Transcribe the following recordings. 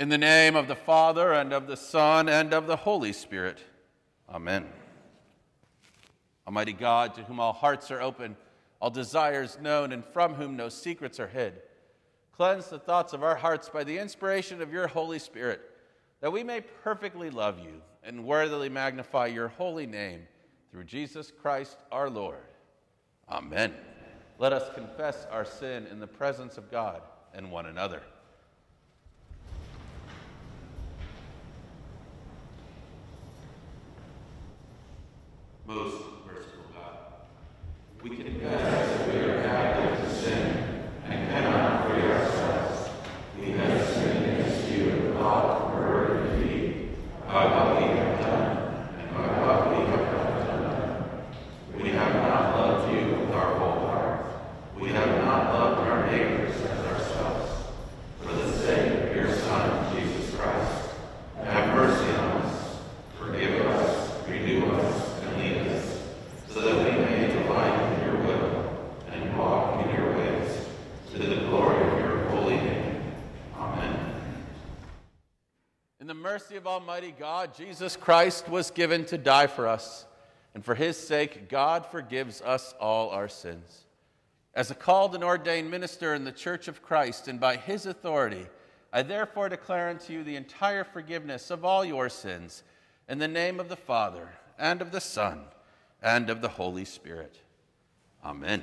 In the name of the Father, and of the Son, and of the Holy Spirit. Amen. Almighty God, to whom all hearts are open, all desires known, and from whom no secrets are hid, cleanse the thoughts of our hearts by the inspiration of your Holy Spirit, that we may perfectly love you and worthily magnify your holy name through Jesus Christ our Lord. Amen. Let us confess our sin in the presence of God and one another. Most merciful God, we confess that we are captive to sin and cannot free ourselves. We have sinned against you in thought, word, and deed, by what we have done and by what we have not done. We have not loved you with our whole heart. We have not loved our neighbors as ourselves. For the sake of your Son, Jesus Christ, have mercy on us, forgive us, renew us, and lead us, so that we may delight in your will and walk in your ways, to the glory of your holy name. Amen. In the mercy of Almighty God, Jesus Christ was given to die for us, and for his sake, God forgives us all our sins. As a called and ordained minister in the Church of Christ, and by his authority, I therefore declare unto you the entire forgiveness of all your sins, in the name of the Father, and of the Son, and of the Holy Spirit. Amen.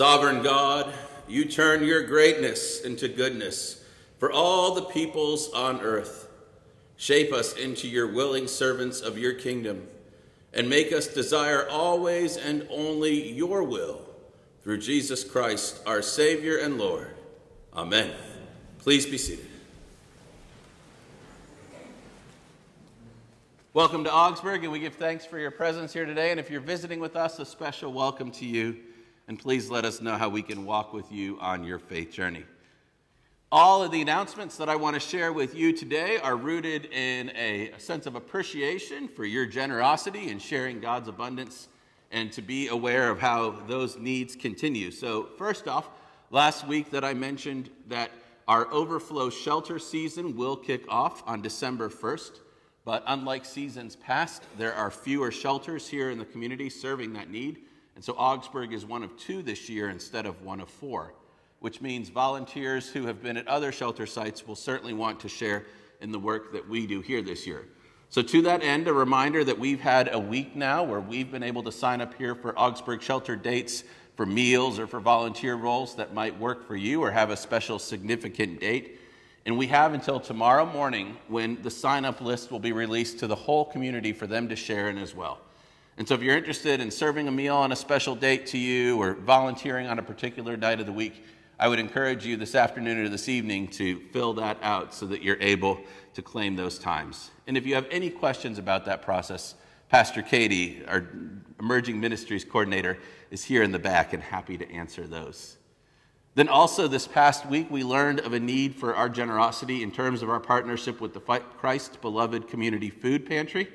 Sovereign God, you turn your greatness into goodness for all the peoples on earth. Shape us into your willing servants of your kingdom and make us desire always and only your will through Jesus Christ, our Savior and Lord. Amen. Please be seated. Welcome to Augsburg, and we give thanks for your presence here today. And if you're visiting with us, a special welcome to you. And please let us know how we can walk with you on your faith journey. All of the announcements that I want to share with you today are rooted in a sense of appreciation for your generosity in sharing God's abundance and to be aware of how those needs continue. So, first off, last week that I mentioned that our overflow shelter season will kick off on December 1st. But unlike seasons past, there are fewer shelters here in the community serving that need. And so Augsburg is one of two this year instead of one of four, which means volunteers who have been at other shelter sites will certainly want to share in the work that we do here this year. So, to that end, a reminder that we've had a week now where we've been able to sign up here for Augsburg shelter dates for meals or for volunteer roles that might work for you or have a special significant date. And we have until tomorrow morning when the sign up list will be released to the whole community for them to share in as well. And so, if you're interested in serving a meal on a special date to you or volunteering on a particular night of the week, I would encourage you this afternoon or this evening to fill that out so that you're able to claim those times. And if you have any questions about that process, Pastor Katie, our emerging ministries coordinator, is here in the back and happy to answer those. Then, also this past week, we learned of a need for our generosity in terms of our partnership with the Christ Beloved Community Food Pantry.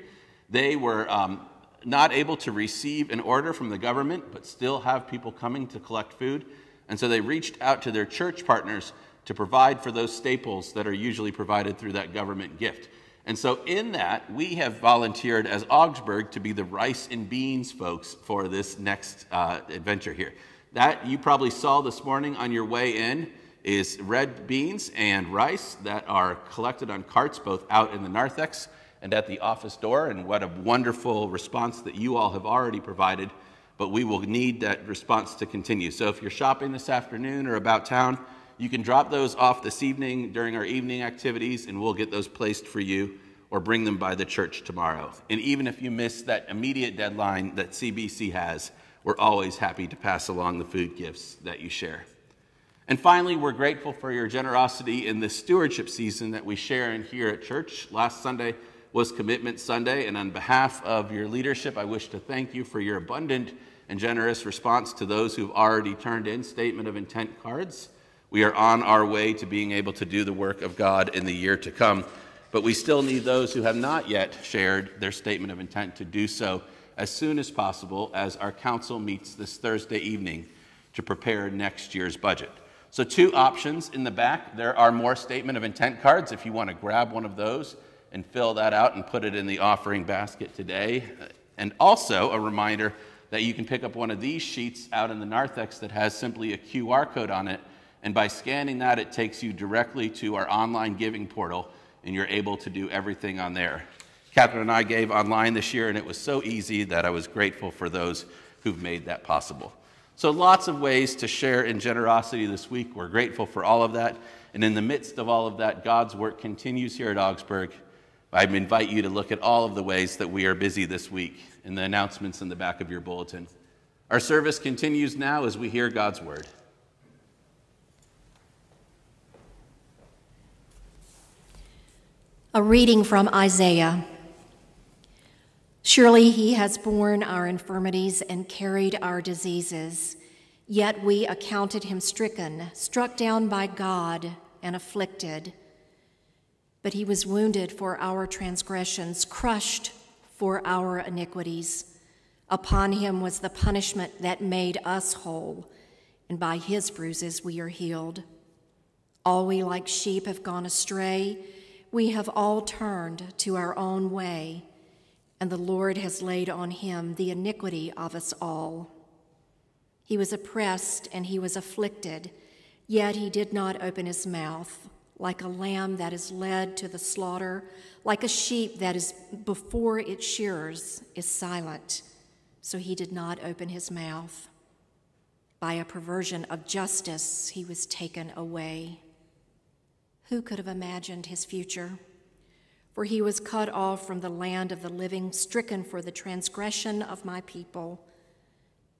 They were um, not able to receive an order from the government, but still have people coming to collect food. And so they reached out to their church partners to provide for those staples that are usually provided through that government gift. And so, in that, we have volunteered as Augsburg to be the rice and beans folks for this next uh, adventure here. That you probably saw this morning on your way in is red beans and rice that are collected on carts both out in the narthex and at the office door. And what a wonderful response that you all have already provided. But we will need that response to continue. So if you're shopping this afternoon or about town, you can drop those off this evening during our evening activities, and we'll get those placed for you or bring them by the church tomorrow. And even if you miss that immediate deadline that CBC has, we're always happy to pass along the food gifts that you share. And finally, we're grateful for your generosity in this stewardship season that we share in here at church. Last Sunday was Commitment Sunday, and on behalf of your leadership, I wish to thank you for your abundant and generous response to those who've already turned in statement of intent cards. We are on our way to being able to do the work of God in the year to come, but we still need those who have not yet shared their statement of intent to do so as soon as possible as our council meets this Thursday evening to prepare next year's budget. So, two options in the back. There are more statement of intent cards if you want to grab one of those and fill that out and put it in the offering basket today. And also a reminder that you can pick up one of these sheets out in the narthex that has simply a QR code on it. And by scanning that, it takes you directly to our online giving portal, and you're able to do everything on there. Catherine and I gave online this year, and it was so easy that I was grateful for those who've made that possible. So, lots of ways to share in generosity this week. We're grateful for all of that. And in the midst of all of that, God's work continues here at Augsburg. I invite you to look at all of the ways that we are busy this week in the announcements in the back of your bulletin. Our service continues now as we hear God's word. A reading from Isaiah. Surely he has borne our infirmities and carried our diseases. Yet we accounted him stricken, struck down by God, and afflicted. But he was wounded for our transgressions, crushed for our iniquities. Upon him was the punishment that made us whole, and by his bruises we are healed. All we like sheep have gone astray, we have all turned to our own way and the Lord has laid on him the iniquity of us all. He was oppressed and he was afflicted, yet he did not open his mouth. Like a lamb that is led to the slaughter, like a sheep that is before its shearers is silent, so he did not open his mouth. by a perversion of justice, he was taken away. Who could have imagined his future? For he was cut off from the land of the living, stricken for the transgression of my people.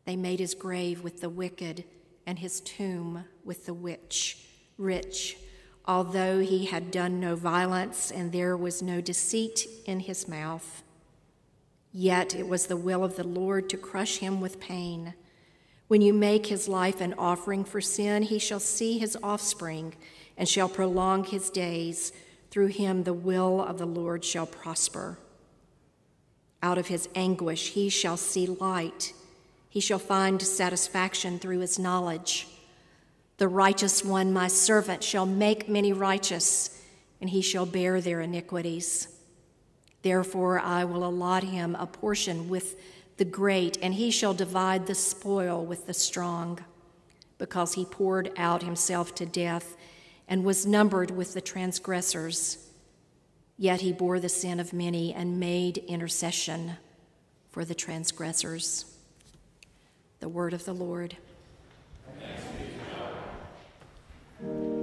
They made his grave with the wicked and his tomb with the witch, rich, although he had done no violence and there was no deceit in his mouth. Yet it was the will of the Lord to crush him with pain. When you make his life an offering for sin, he shall see his offspring and shall prolong his days. Through him the will of the Lord shall prosper. Out of his anguish he shall see light. He shall find satisfaction through his knowledge. The righteous one, my servant, shall make many righteous, and he shall bear their iniquities. Therefore, I will allot him a portion with the great, and he shall divide the spoil with the strong, because he poured out himself to death and was numbered with the transgressors. Yet he bore the sin of many and made intercession for the transgressors. The word of the Lord. Thank you.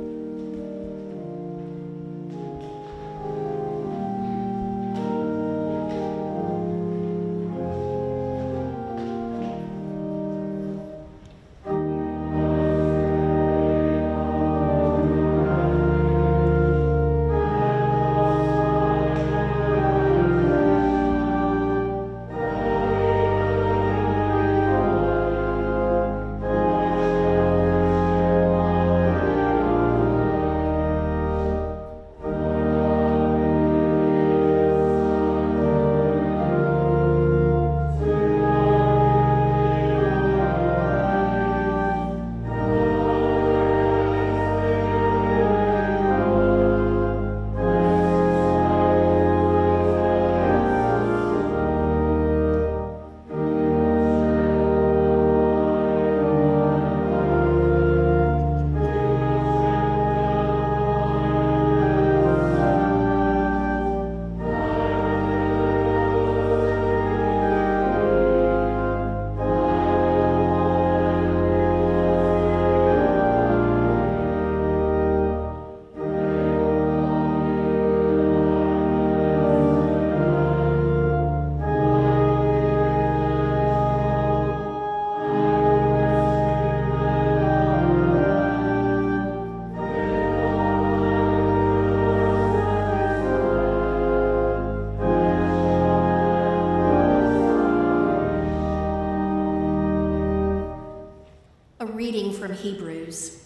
Reading from Hebrews.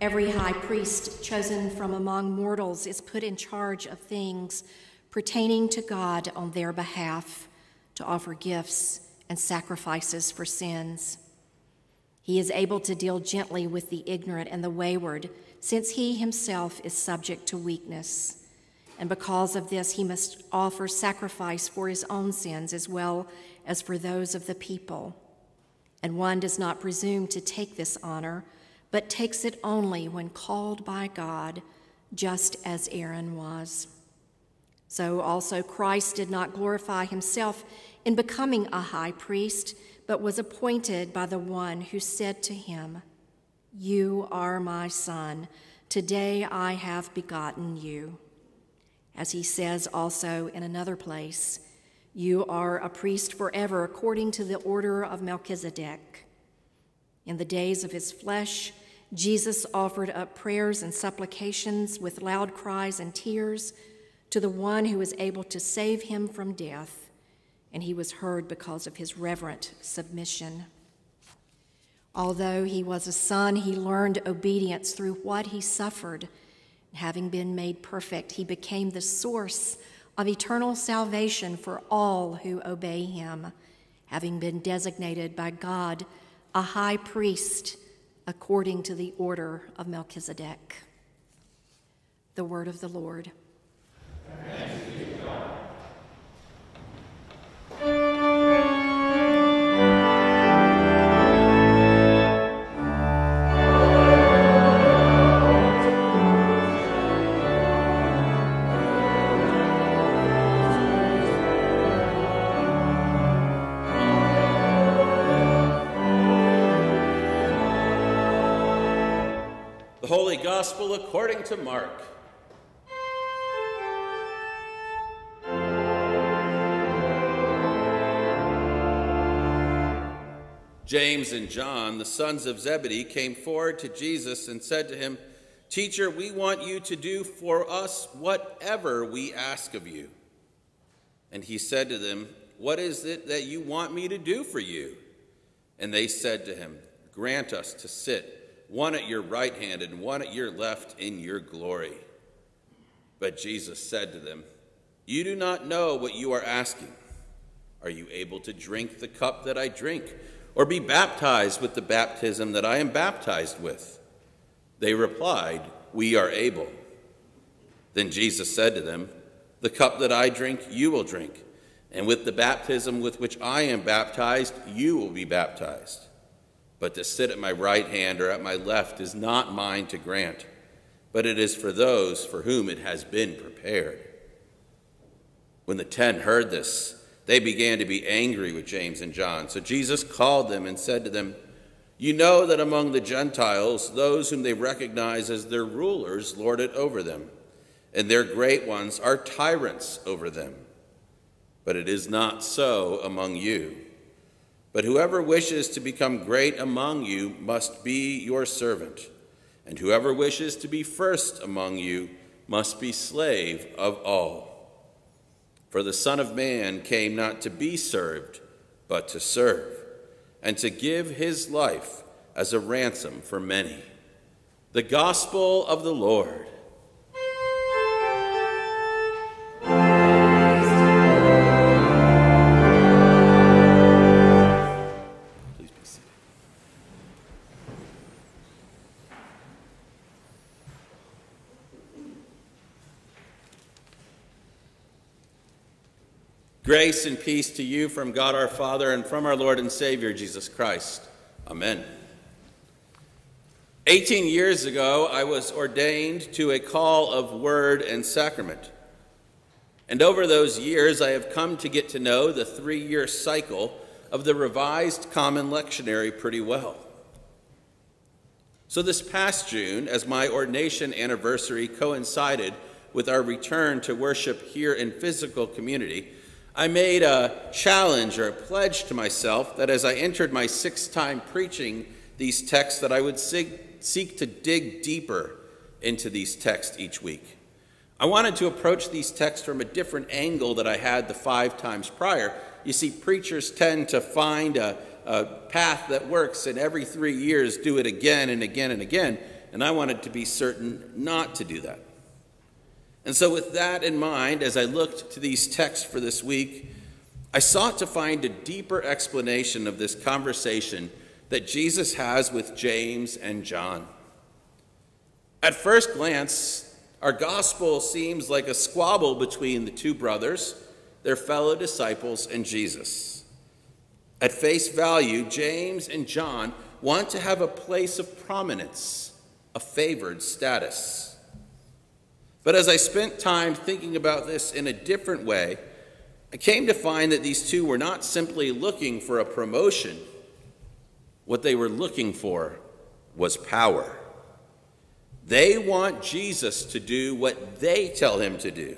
Every high priest chosen from among mortals is put in charge of things pertaining to God on their behalf to offer gifts and sacrifices for sins. He is able to deal gently with the ignorant and the wayward, since he himself is subject to weakness. And because of this, he must offer sacrifice for his own sins as well as for those of the people and one does not presume to take this honor, but takes it only when called by God, just as Aaron was. So also Christ did not glorify himself in becoming a high priest, but was appointed by the one who said to him, You are my son, today I have begotten you. As he says also in another place, you are a priest forever according to the order of Melchizedek. In the days of his flesh, Jesus offered up prayers and supplications with loud cries and tears to the one who was able to save him from death, and he was heard because of his reverent submission. Although he was a son, he learned obedience through what he suffered. Having been made perfect, he became the source of eternal salvation for all who obey him, having been designated by God a high priest according to the order of Melchizedek. The word of the Lord. Gospel according to Mark. James and John, the sons of Zebedee, came forward to Jesus and said to him, Teacher, we want you to do for us whatever we ask of you. And he said to them, What is it that you want me to do for you? And they said to him, Grant us to sit, one at your right hand and one at your left, in your glory. But Jesus said to them, You do not know what you are asking. Are you able to drink the cup that I drink, or be baptized with the baptism that I am baptized with? They replied, We are able. Then Jesus said to them, The cup that I drink, you will drink, and with the baptism with which I am baptized, you will be baptized. But to sit at my right hand or at my left is not mine to grant, but it is for those for whom it has been prepared. When the ten heard this, they began to be angry with James and John. So Jesus called them and said to them, You know that among the Gentiles, those whom they recognize as their rulers lord it over them, and their great ones are tyrants over them. But it is not so among you. But whoever wishes to become great among you must be your servant, and whoever wishes to be first among you must be slave of all. For the Son of Man came not to be served, but to serve, and to give his life as a ransom for many. The Gospel of the Lord. Grace and peace to you from God our Father and from our Lord and Savior Jesus Christ. Amen. 18 years ago, I was ordained to a call of word and sacrament. And over those years, I have come to get to know the three year cycle of the Revised Common Lectionary pretty well. So, this past June, as my ordination anniversary coincided with our return to worship here in physical community, I made a challenge or a pledge to myself that as I entered my sixth time preaching these texts, that I would seek, seek to dig deeper into these texts each week. I wanted to approach these texts from a different angle that I had the five times prior. You see, preachers tend to find a, a path that works and every three years do it again and again and again, and I wanted to be certain not to do that. And so, with that in mind, as I looked to these texts for this week, I sought to find a deeper explanation of this conversation that Jesus has with James and John. At first glance, our gospel seems like a squabble between the two brothers, their fellow disciples, and Jesus. At face value, James and John want to have a place of prominence, a favored status. But as I spent time thinking about this in a different way, I came to find that these two were not simply looking for a promotion. What they were looking for was power. They want Jesus to do what they tell him to do.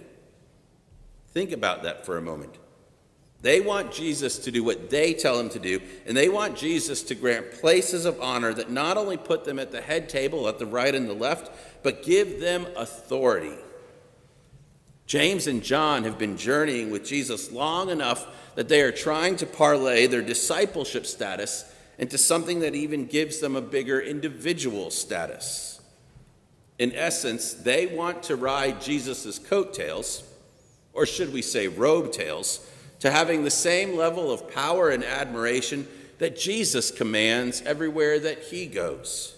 Think about that for a moment. They want Jesus to do what they tell him to do, and they want Jesus to grant places of honor that not only put them at the head table, at the right and the left, but give them authority. James and John have been journeying with Jesus long enough that they are trying to parlay their discipleship status into something that even gives them a bigger individual status. In essence, they want to ride Jesus' coattails, or should we say robe tails, to having the same level of power and admiration that Jesus commands everywhere that he goes.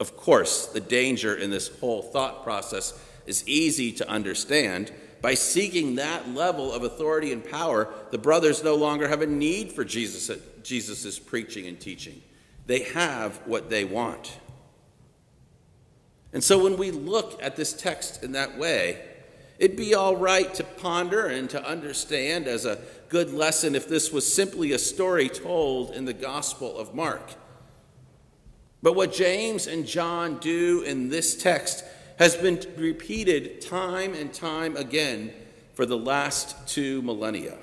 Of course, the danger in this whole thought process is easy to understand. By seeking that level of authority and power, the brothers no longer have a need for Jesus' Jesus's preaching and teaching. They have what they want. And so when we look at this text in that way, it'd be all right to ponder and to understand as a good lesson if this was simply a story told in the Gospel of Mark. But what James and John do in this text has been repeated time and time again for the last two millennia.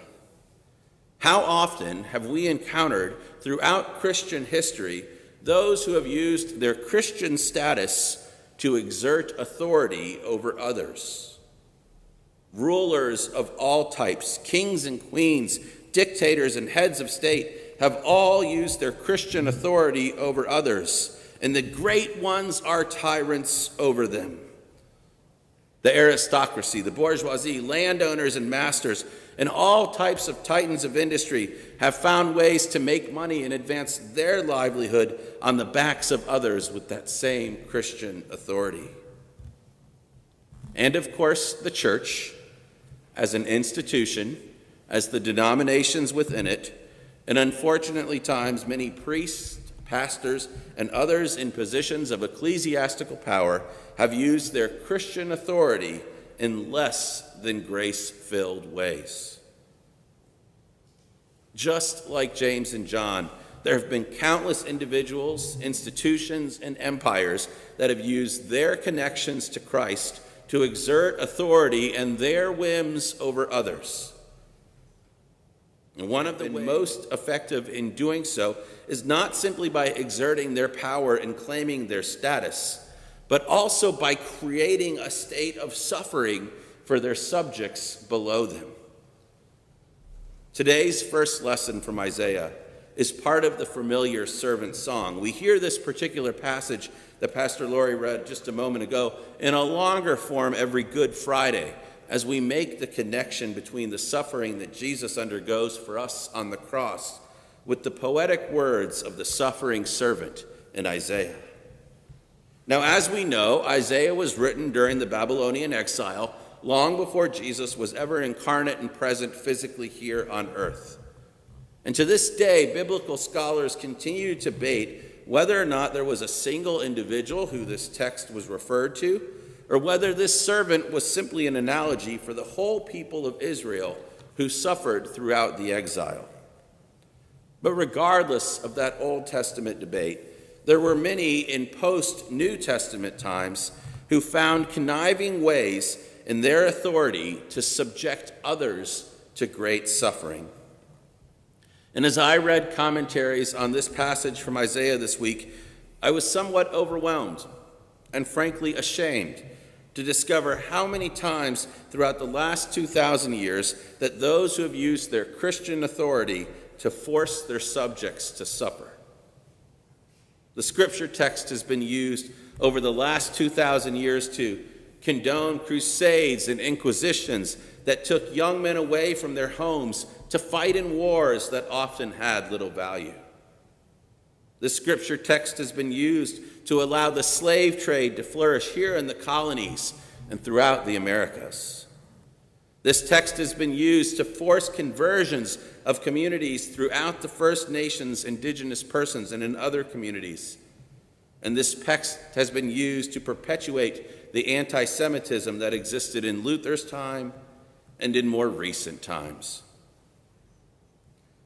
How often have we encountered throughout Christian history those who have used their Christian status to exert authority over others? Rulers of all types, kings and queens, dictators and heads of state, have all used their Christian authority over others, and the great ones are tyrants over them. The aristocracy, the bourgeoisie, landowners and masters and all types of titans of industry have found ways to make money and advance their livelihood on the backs of others with that same Christian authority. And of course, the church, as an institution, as the denominations within it, and unfortunately, times many priests, pastors, and others in positions of ecclesiastical power have used their Christian authority in less than grace filled ways. Just like James and John, there have been countless individuals, institutions, and empires that have used their connections to Christ to exert authority and their whims over others. And one of the most effective in doing so is not simply by exerting their power and claiming their status, but also by creating a state of suffering for their subjects below them. Today's first lesson from Isaiah is part of the familiar servant song. We hear this particular passage that Pastor Lori read just a moment ago in a longer form every Good Friday as we make the connection between the suffering that Jesus undergoes for us on the cross with the poetic words of the suffering servant in Isaiah. Now, as we know, Isaiah was written during the Babylonian exile long before Jesus was ever incarnate and present physically here on earth. And to this day, biblical scholars continue to debate whether or not there was a single individual who this text was referred to, or whether this servant was simply an analogy for the whole people of Israel who suffered throughout the exile. But regardless of that Old Testament debate, there were many in post New Testament times who found conniving ways in their authority to subject others to great suffering. And as I read commentaries on this passage from Isaiah this week, I was somewhat overwhelmed and frankly ashamed to discover how many times throughout the last 2,000 years that those who have used their Christian authority to force their subjects to suffer. The scripture text has been used over the last 2,000 years to condone crusades and inquisitions that took young men away from their homes to fight in wars that often had little value. The scripture text has been used to allow the slave trade to flourish here in the colonies and throughout the Americas. This text has been used to force conversions of communities throughout the First Nations, indigenous persons, and in other communities. And this text has been used to perpetuate the anti Semitism that existed in Luther's time and in more recent times.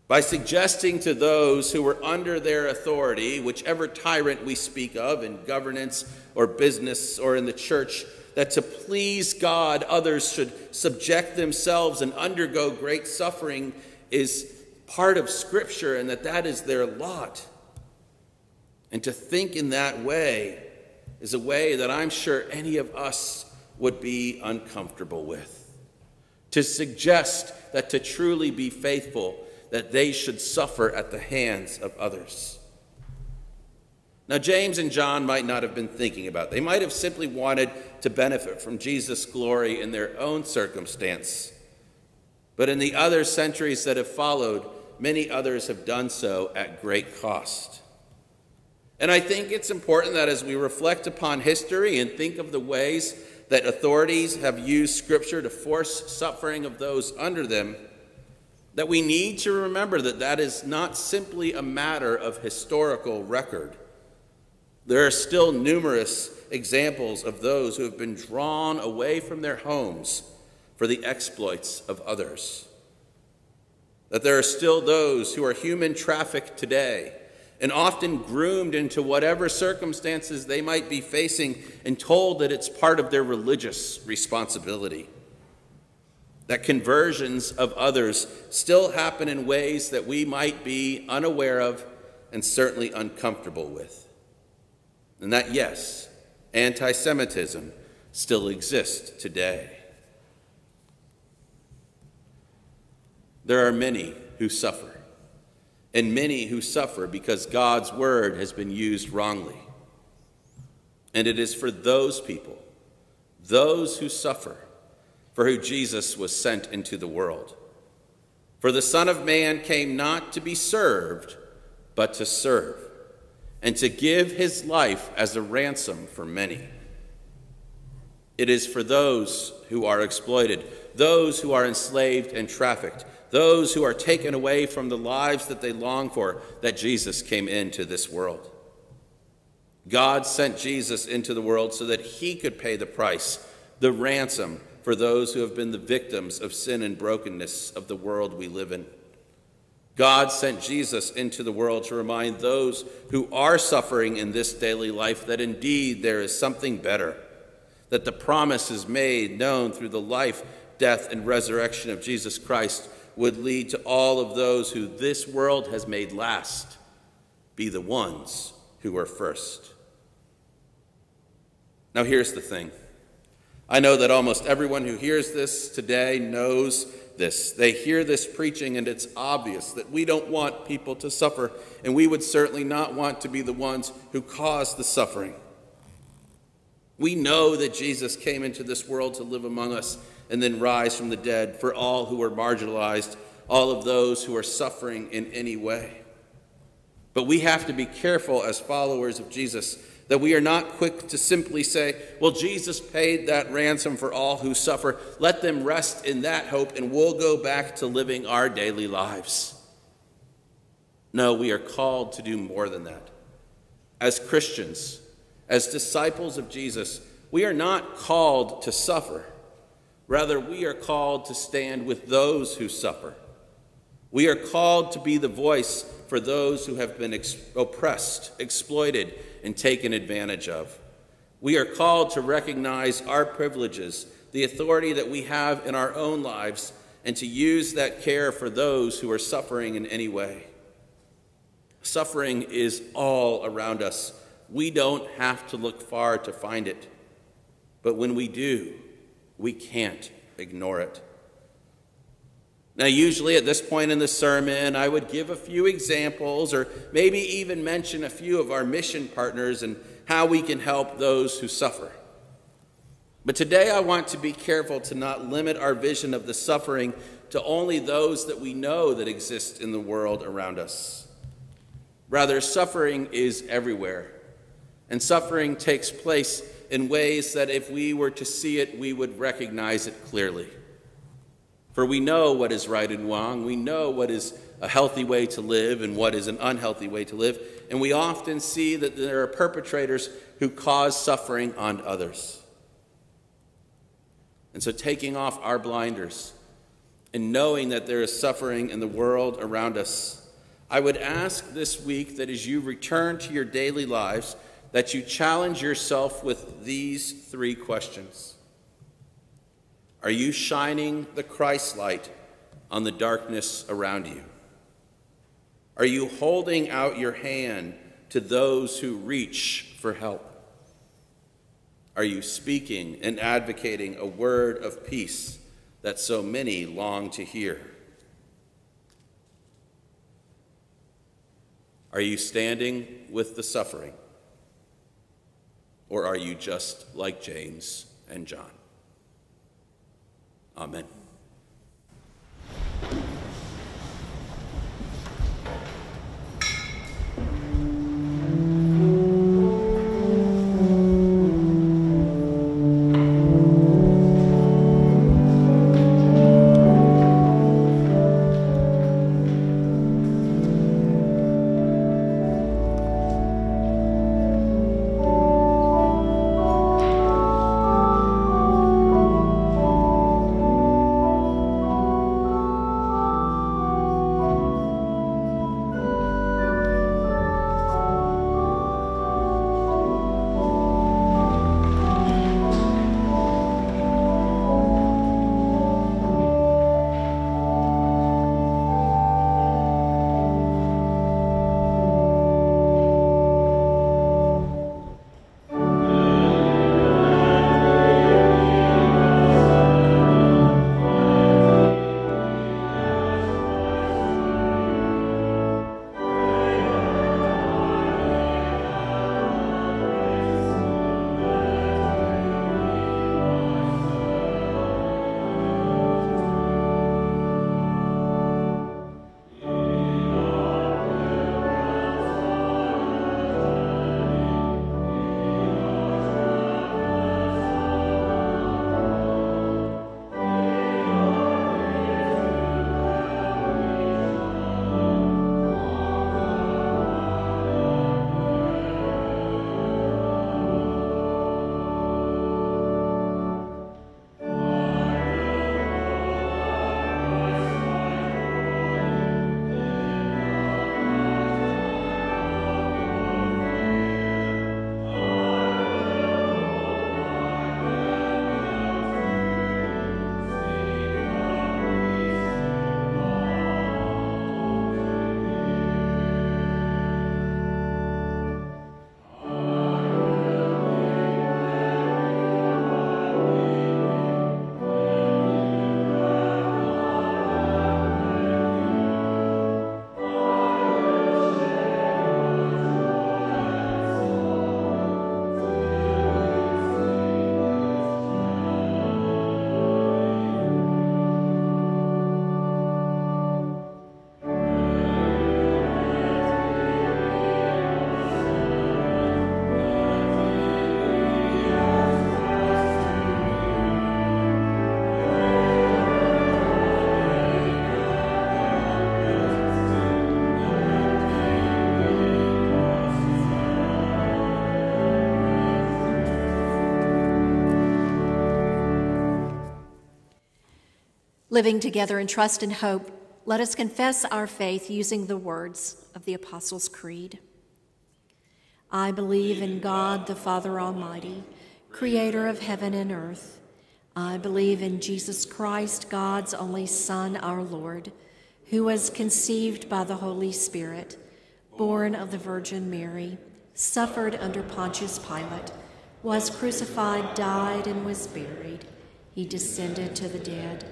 By suggesting to those who were under their authority, whichever tyrant we speak of in governance or business or in the church, that to please God, others should subject themselves and undergo great suffering is part of Scripture and that that is their lot. And to think in that way is a way that I'm sure any of us would be uncomfortable with. To suggest that to truly be faithful, that they should suffer at the hands of others. Now, James and John might not have been thinking about. It. They might have simply wanted to benefit from Jesus' glory in their own circumstance. But in the other centuries that have followed, many others have done so at great cost. And I think it's important that as we reflect upon history and think of the ways that authorities have used Scripture to force suffering of those under them, that we need to remember that that is not simply a matter of historical record. There are still numerous examples of those who have been drawn away from their homes for the exploits of others. That there are still those who are human trafficked today and often groomed into whatever circumstances they might be facing and told that it's part of their religious responsibility. That conversions of others still happen in ways that we might be unaware of and certainly uncomfortable with. And that, yes, anti Semitism still exists today. There are many who suffer and many who suffer because God's word has been used wrongly. And it is for those people, those who suffer, for who Jesus was sent into the world. For the Son of Man came not to be served, but to serve, and to give his life as a ransom for many. It is for those who are exploited, those who are enslaved and trafficked, those who are taken away from the lives that they long for, that Jesus came into this world. God sent Jesus into the world so that he could pay the price, the ransom for those who have been the victims of sin and brokenness of the world we live in. God sent Jesus into the world to remind those who are suffering in this daily life that indeed there is something better, that the promise is made known through the life, death, and resurrection of Jesus Christ would lead to all of those who this world has made last be the ones who are first. Now, here's the thing I know that almost everyone who hears this today knows this. They hear this preaching, and it's obvious that we don't want people to suffer, and we would certainly not want to be the ones who cause the suffering. We know that Jesus came into this world to live among us and then rise from the dead for all who are marginalized, all of those who are suffering in any way. But we have to be careful as followers of Jesus that we are not quick to simply say, Well, Jesus paid that ransom for all who suffer. Let them rest in that hope, and we'll go back to living our daily lives. No, we are called to do more than that. As Christians, as disciples of Jesus, we are not called to suffer. Rather, we are called to stand with those who suffer. We are called to be the voice for those who have been oppressed, exploited, and taken advantage of. We are called to recognize our privileges, the authority that we have in our own lives, and to use that care for those who are suffering in any way. Suffering is all around us. We don't have to look far to find it. But when we do, we can't ignore it. Now, usually at this point in the sermon, I would give a few examples or maybe even mention a few of our mission partners and how we can help those who suffer. But today I want to be careful to not limit our vision of the suffering to only those that we know that exist in the world around us. Rather, suffering is everywhere, and suffering takes place in ways that if we were to see it, we would recognize it clearly. For we know what is right and wrong, we know what is a healthy way to live and what is an unhealthy way to live, and we often see that there are perpetrators who cause suffering on others. And so, taking off our blinders and knowing that there is suffering in the world around us, I would ask this week that as you return to your daily lives, that you challenge yourself with these three questions Are you shining the Christ light on the darkness around you? Are you holding out your hand to those who reach for help? Are you speaking and advocating a word of peace that so many long to hear? Are you standing with the suffering? Or are you just like James and John? Amen. Living together in trust and hope, let us confess our faith using the words of the Apostles' Creed. I believe in God the Father Almighty, creator of heaven and earth. I believe in Jesus Christ, God's only Son, our Lord, who was conceived by the Holy Spirit, born of the Virgin Mary, suffered under Pontius Pilate, was crucified, died, and was buried. He descended to the dead.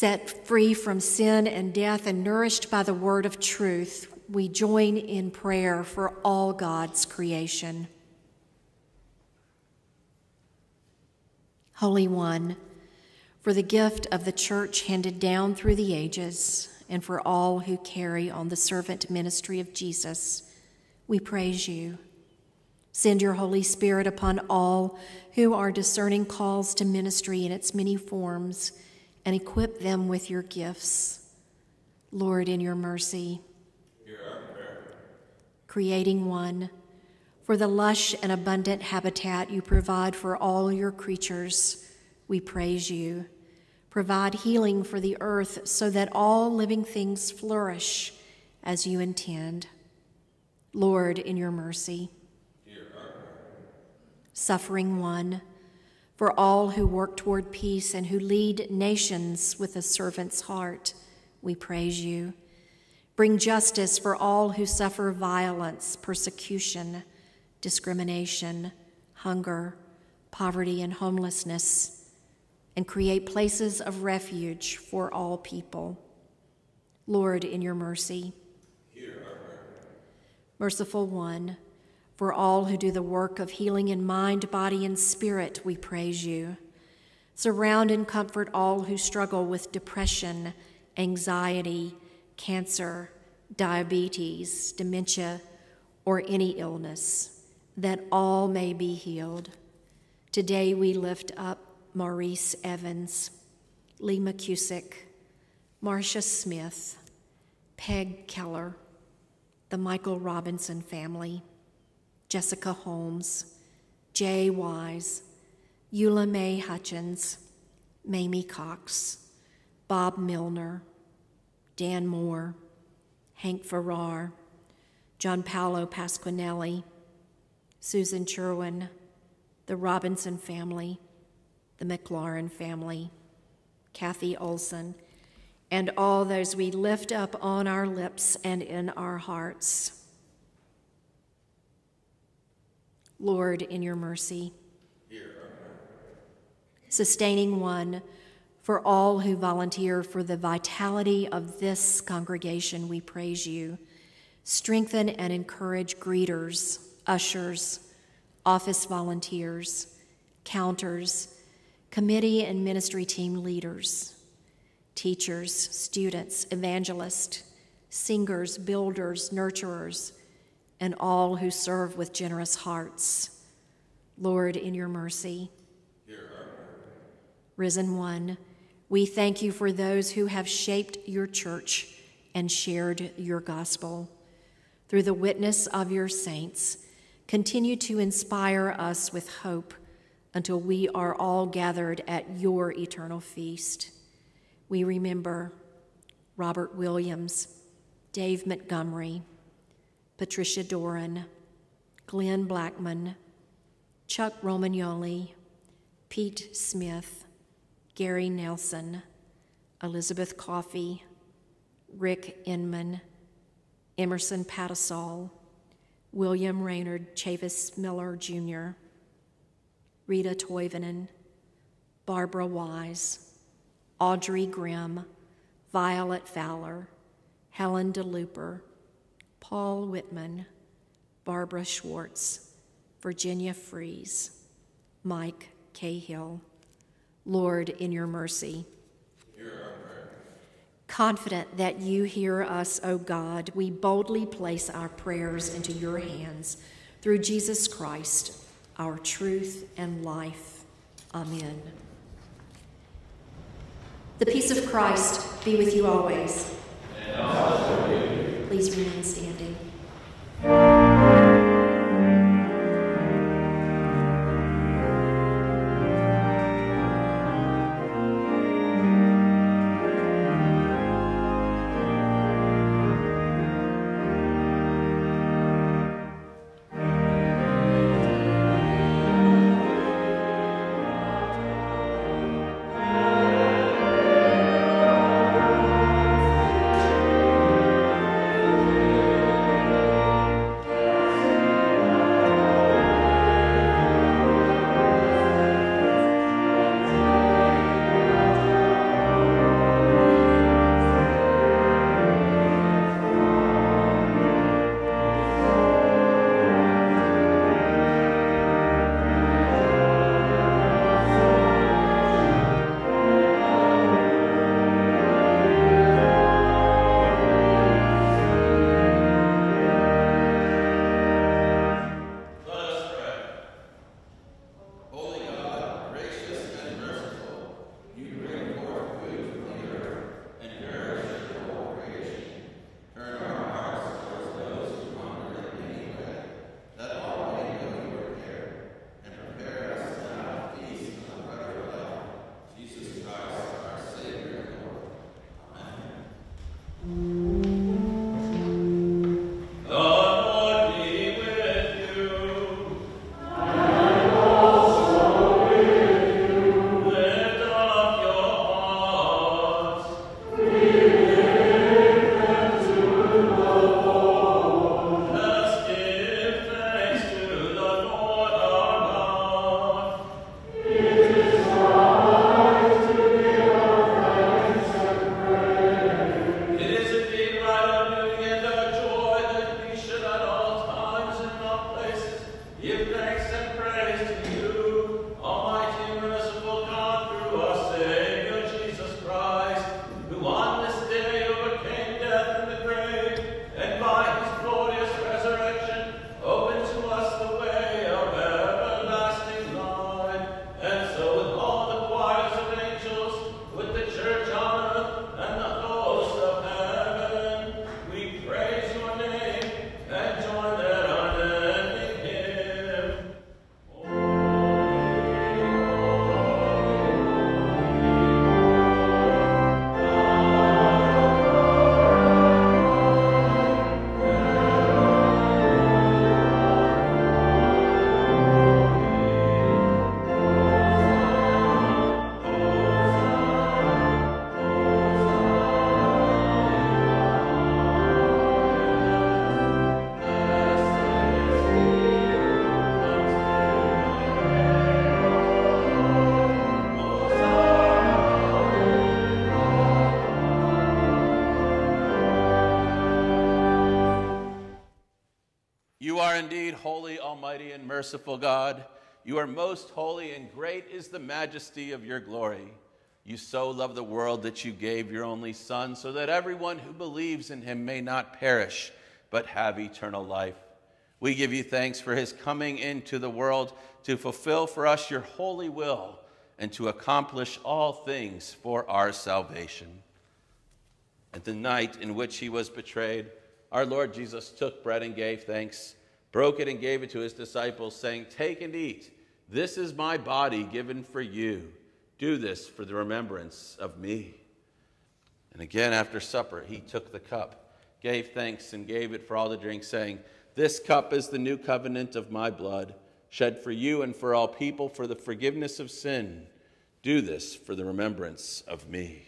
Set free from sin and death and nourished by the word of truth, we join in prayer for all God's creation. Holy One, for the gift of the church handed down through the ages, and for all who carry on the servant ministry of Jesus, we praise you. Send your Holy Spirit upon all who are discerning calls to ministry in its many forms and equip them with your gifts. Lord, in your mercy, creating one, for the lush and abundant habitat you provide for all your creatures we praise you. Provide healing for the earth so that all living things flourish as you intend. Lord, in your mercy. Suffering one, for all who work toward peace and who lead nations with a servant's heart, we praise you. Bring justice for all who suffer violence, persecution, discrimination, hunger, poverty, and homelessness and create places of refuge for all people. Lord, in your mercy. Merciful One, for all who do the work of healing in mind, body, and spirit, we praise you. Surround and comfort all who struggle with depression, anxiety, cancer, diabetes, dementia, or any illness, that all may be healed. Today we lift up Maurice Evans, Lee McCusick, Marcia Smith, Peg Keller, the Michael Robinson family, Jessica Holmes, Jay Wise, Eula Mae Hutchins, Mamie Cox, Bob Milner, Dan Moore, Hank Farrar, John Paolo Pasquinelli, Susan Cherwin, the Robinson family, the McLaurin family, Kathy Olson, and all those we lift up on our lips and in our hearts. Lord, in your mercy, sustaining one for all who volunteer for the vitality of this congregation, we praise you. Strengthen and encourage greeters, ushers, office volunteers, counters, committee and ministry team leaders, teachers, students, evangelists, singers, builders, nurturers, and all who serve with generous hearts. Lord, in your mercy. Risen One, we thank you for those who have shaped your church and shared your gospel. Through the witness of your saints, continue to inspire us with hope until we are all gathered at your eternal feast. We remember Robert Williams, Dave Montgomery, Patricia Doran, Glenn Blackman, Chuck Romagnoli, Pete Smith, Gary Nelson, Elizabeth Coffey, Rick Inman, Emerson Pattisall, William Raynard Chavis Miller Jr., Rita Toivonen, Barbara Wise, Audrey Grimm, Violet Fowler, Helen DeLooper, Paul Whitman, Barbara Schwartz, Virginia Fries, Mike Cahill. Lord, in your mercy. Confident that you hear us, O God, we boldly place our prayers into your hands through Jesus Christ, our truth and life. Amen. The peace of Christ be with you always. Please remain standing. Merciful God. You are most holy, and great is the majesty of your glory. You so love the world that you gave your only Son, so that everyone who believes in him may not perish, but have eternal life. We give you thanks for his coming into the world to fulfill for us your holy will and to accomplish all things for our salvation. At the night in which he was betrayed, our Lord Jesus took bread and gave thanks broke it and gave it to his disciples, saying, Take and eat. This is my body given for you. Do this for the remembrance of me. And again, after supper, he took the cup, gave thanks, and gave it for all to drink, saying, This cup is the new covenant of my blood, shed for you and for all people for the forgiveness of sin. Do this for the remembrance of me.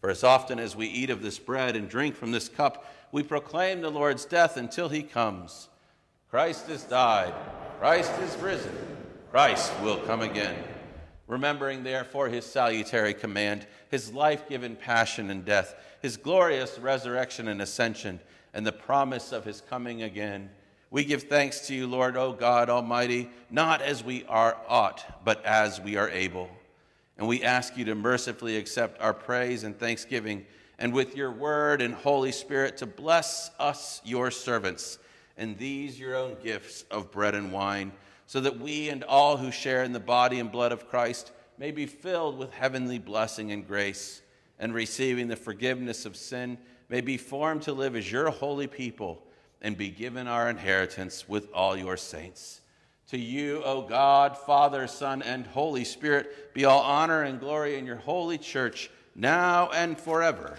For as often as we eat of this bread and drink from this cup, we proclaim the Lord's death until he comes. Christ has died. Christ is risen. Christ will come again. Remembering, therefore, his salutary command, his life given passion and death, his glorious resurrection and ascension, and the promise of his coming again, we give thanks to you, Lord, O God Almighty, not as we are ought, but as we are able And we ask you to mercifully accept our praise and thanksgiving, and with your word and Holy Spirit to bless us, your servants, and these your own gifts of bread and wine, so that we and all who share in the body and blood of Christ may be filled with heavenly blessing and grace, and receiving the forgiveness of sin, may be formed to live as your holy people and be given our inheritance with all your saints. To you, O God, Father, Son, and Holy Spirit, be all honor and glory in your holy church, now and forever.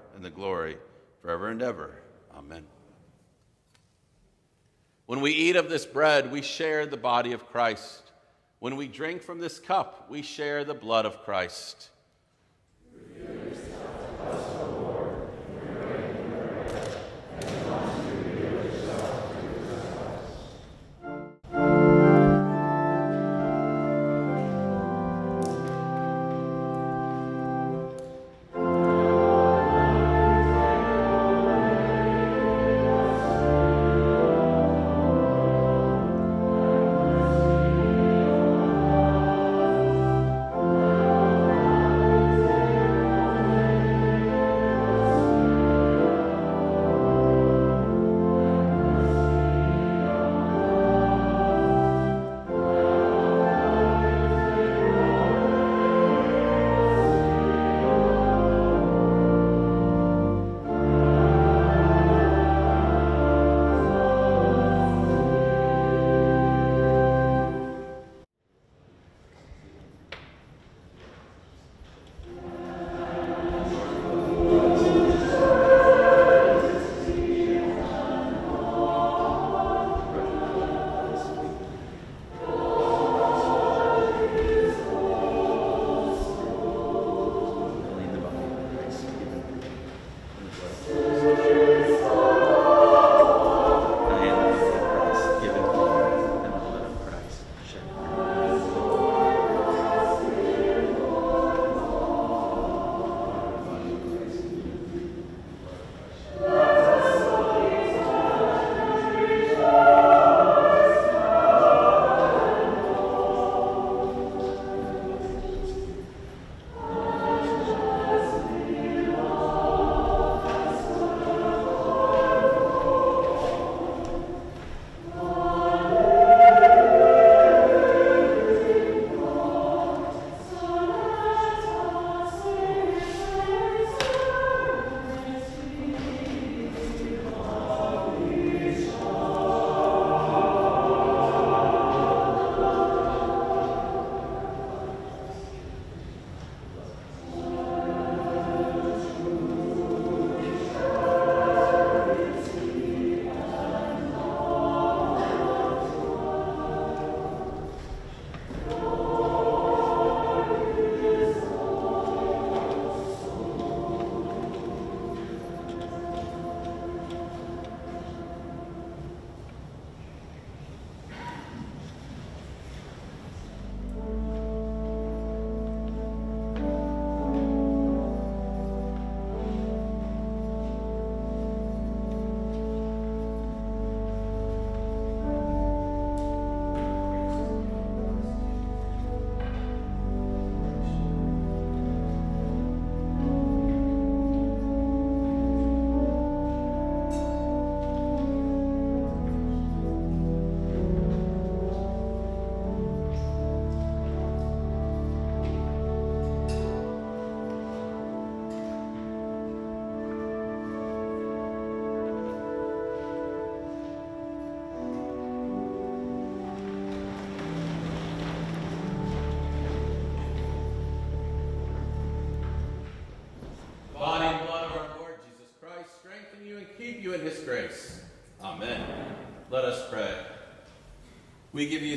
and the glory, forever and ever. Amen. When we eat of this bread, we share the body of Christ. When we drink from this cup, we share the blood of Christ.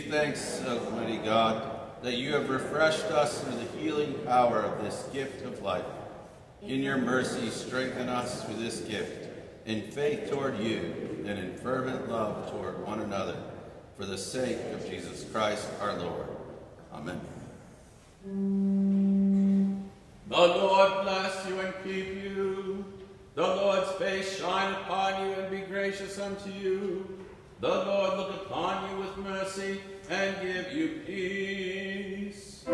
Thanks, Almighty God, that you have refreshed us through the healing power of this gift of life. In your mercy, strengthen us through this gift, in faith toward you, and in fervent love toward one another, for the sake of Jesus Christ our Lord. Amen. The Lord bless you and keep you. The Lord's face shine upon you and be gracious unto you. The Lord look upon you with mercy and give you peace.